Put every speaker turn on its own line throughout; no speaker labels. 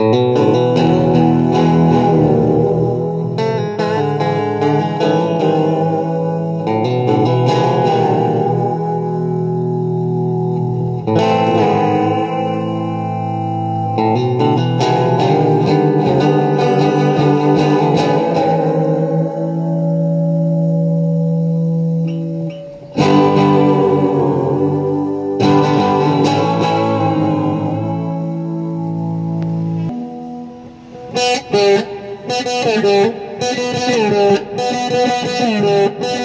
Mm-hmm. Thank you.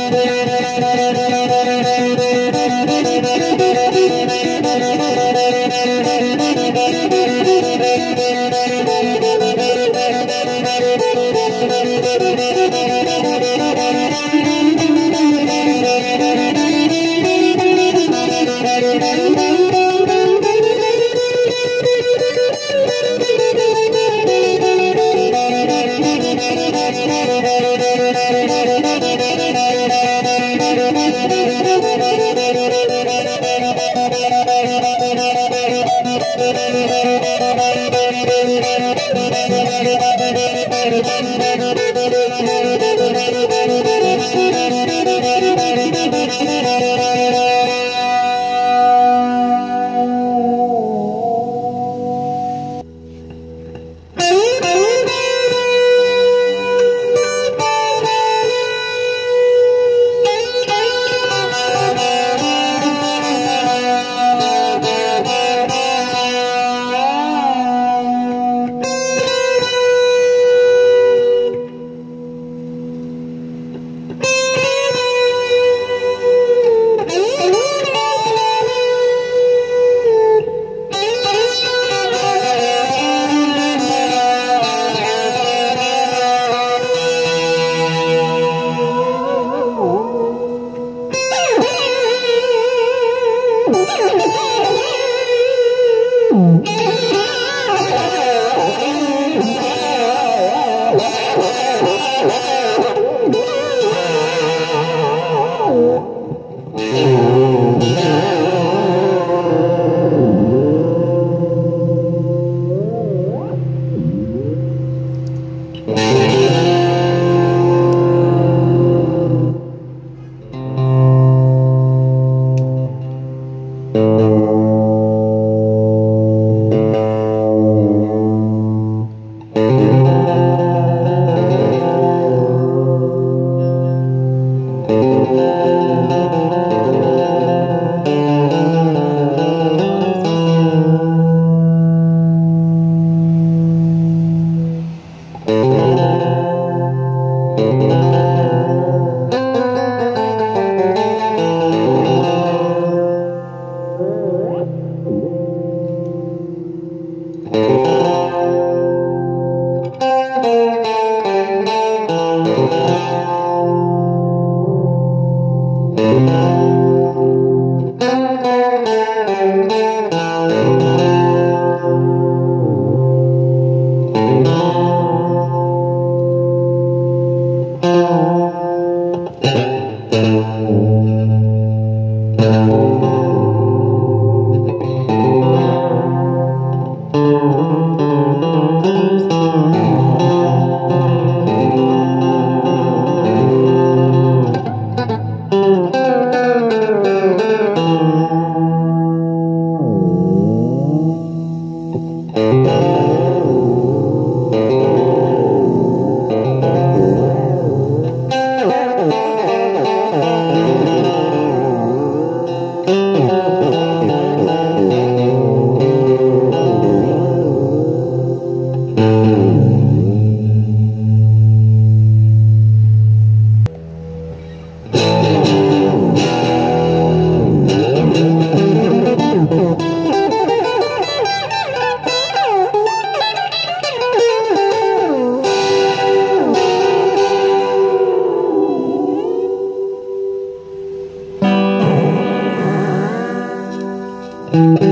Yeah.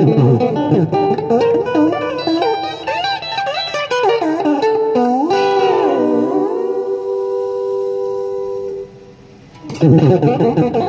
Ha ha ha ha ha!